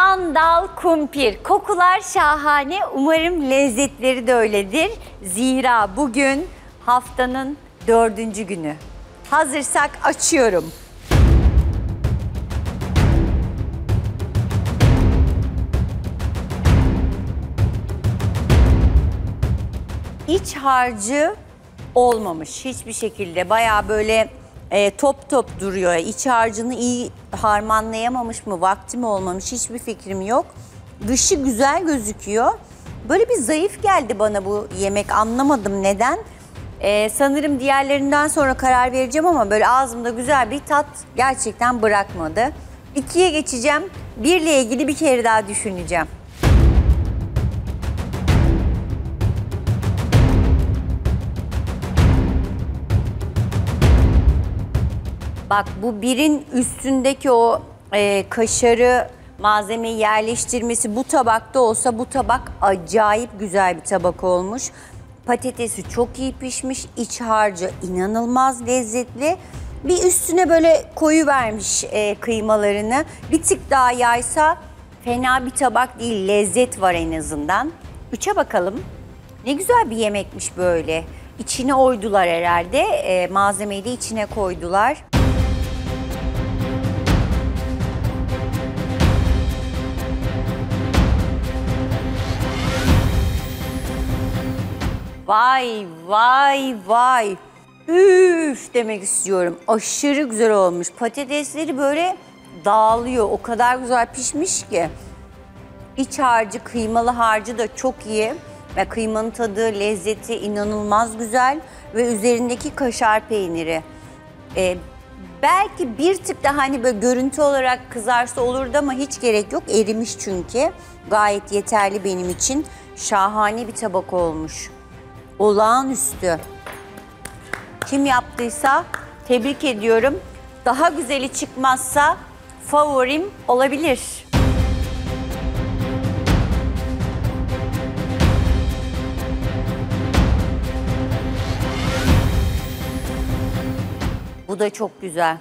Sandal kumpir. Kokular şahane. Umarım lezzetleri de öyledir. Zira bugün haftanın dördüncü günü. Hazırsak açıyorum. İç harcı olmamış hiçbir şekilde. Baya böyle e, top top duruyor. İç harcını iyi harmanlayamamış mı, vakti mi olmamış hiçbir fikrim yok. Dışı güzel gözüküyor. Böyle bir zayıf geldi bana bu yemek anlamadım neden. E, sanırım diğerlerinden sonra karar vereceğim ama böyle ağzımda güzel bir tat gerçekten bırakmadı. İkiye geçeceğim. Birle ilgili bir kere daha düşüneceğim. Bak bu birin üstündeki o e, kaşarı malzemeyi yerleştirmesi bu tabakta olsa bu tabak acayip güzel bir tabak olmuş. Patatesi çok iyi pişmiş, iç harcı inanılmaz lezzetli. Bir üstüne böyle koyu vermiş e, kıymalarını. Bir tık daha yaysa fena bir tabak değil, lezzet var en azından. Üçe bakalım. Ne güzel bir yemekmiş böyle. İçine oydular herhalde. E, malzemeyi de içine koydular. Vay vay vay. Üf demek istiyorum. Aşırı güzel olmuş. Patatesleri böyle dağılıyor. O kadar güzel pişmiş ki. İç harcı, kıymalı harcı da çok iyi. Ve kıymanın tadı, lezzeti inanılmaz güzel. Ve üzerindeki kaşar peyniri. Ee, belki bir tık daha hani böyle görüntü olarak kızarsa olurdu ama hiç gerek yok. Erimiş çünkü. Gayet yeterli benim için. Şahane bir tabak olmuş olağanüstü. Kim yaptıysa tebrik ediyorum. Daha güzeli çıkmazsa favorim olabilir. Bu da çok güzel.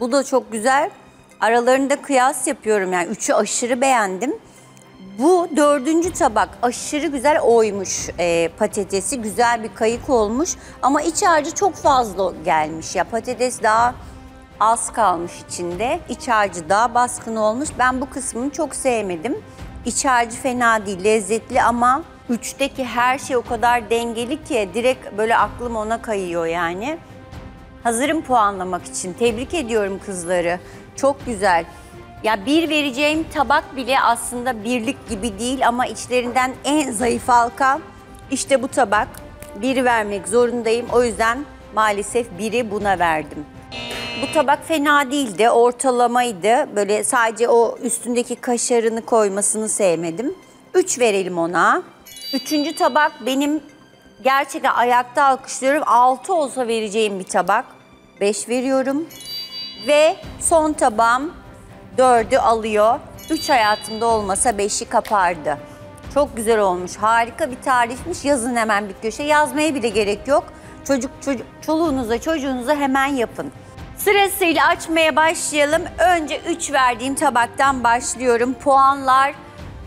Bu da çok güzel. Aralarında kıyas yapıyorum yani üçü aşırı beğendim. Bu dördüncü tabak aşırı güzel oymuş e, patatesi. Güzel bir kayık olmuş. Ama iç harcı çok fazla gelmiş ya. Patates daha az kalmış içinde. İç harcı daha baskın olmuş. Ben bu kısmını çok sevmedim. İç harcı fena değil, lezzetli ama üçteki her şey o kadar dengeli ki direkt böyle aklım ona kayıyor yani. Hazırım puanlamak için. Tebrik ediyorum kızları. Çok güzel. Ya bir vereceğim tabak bile aslında birlik gibi değil ama içlerinden en zayıf halka işte bu tabak. Biri vermek zorundayım. O yüzden maalesef biri buna verdim. Bu tabak fena değildi, ortalamaydı. Böyle sadece o üstündeki kaşarını koymasını sevmedim. Üç verelim ona. Üçüncü tabak benim gerçekten ayakta alkışlıyorum. Altı olsa vereceğim bir tabak. Beş veriyorum. Ve son tabağım dördü alıyor. Üç hayatımda olmasa beşi kapardı. Çok güzel olmuş. Harika bir tarifmiş. Yazın hemen bir köşe. Yazmaya bile gerek yok. Çocuk, çocuk çoluğunuza çocuğunuza hemen yapın. Sırasıyla açmaya başlayalım. Önce 3 verdiğim tabaktan başlıyorum. Puanlar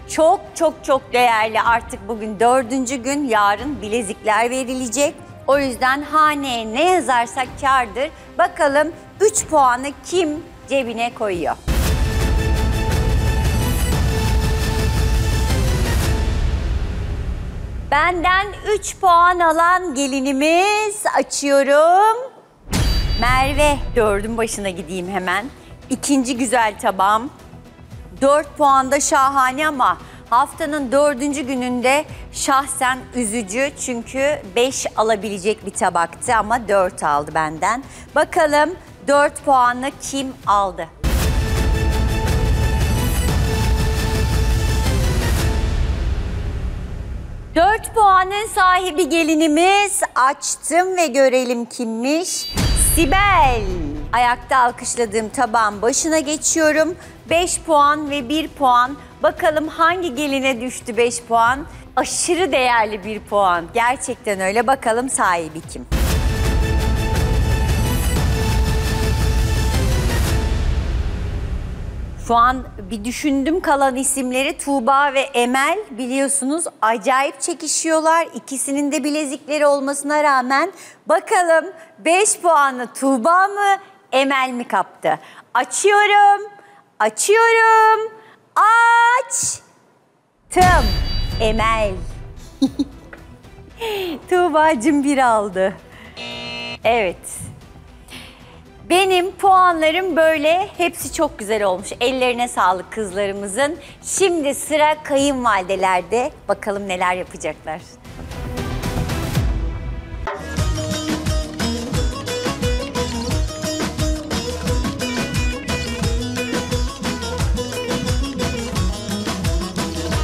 çok çok çok değerli. Artık bugün dördüncü gün, yarın bilezikler verilecek. O yüzden haneye ne yazarsak kardır. Bakalım 3 puanı kim cebine koyuyor? Benden 3 puan alan gelinimiz açıyorum. Merve dördün başına gideyim hemen. İkinci güzel tabağım. 4 puan da şahane ama haftanın dördüncü gününde şahsen üzücü. Çünkü 5 alabilecek bir tabaktı ama 4 aldı benden. Bakalım 4 puanı kim aldı? Dört puanın sahibi gelinimiz açtım ve görelim kimmiş. Sibel. Ayakta alkışladığım tabağın başına geçiyorum. 5 puan ve 1 puan. Bakalım hangi geline düştü 5 puan? Aşırı değerli bir puan. Gerçekten öyle. Bakalım sahibi kim? Şu an bir düşündüm kalan isimleri Tuğba ve Emel biliyorsunuz acayip çekişiyorlar. İkisinin de bilezikleri olmasına rağmen bakalım 5 puanı Tuğba mı Emel mi kaptı? Açıyorum, açıyorum, açtım. Emel. Tuğba'cığım bir aldı. Evet. Benim puanlarım böyle. Hepsi çok güzel olmuş. Ellerine sağlık kızlarımızın. Şimdi sıra kayınvalidelerde. Bakalım neler yapacaklar.